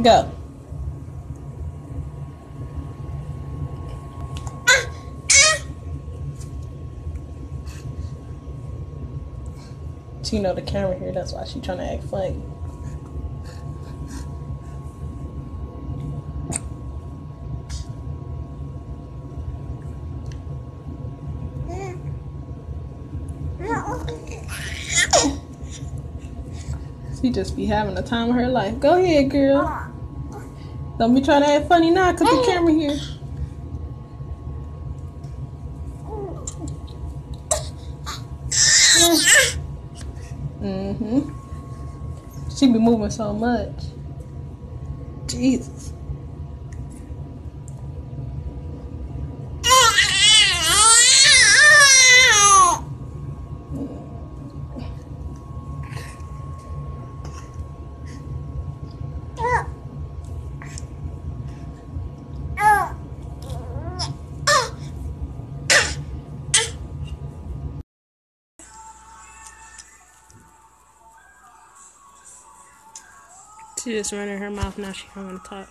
Go. She know the camera here, that's why she trying to act funny. Mm. She just be having the time of her life. Go ahead, girl. Don't be trying to act funny now, cause the camera here. Mm-hmm. She be moving so much. Jesus. She just running her mouth now. She don't want to talk.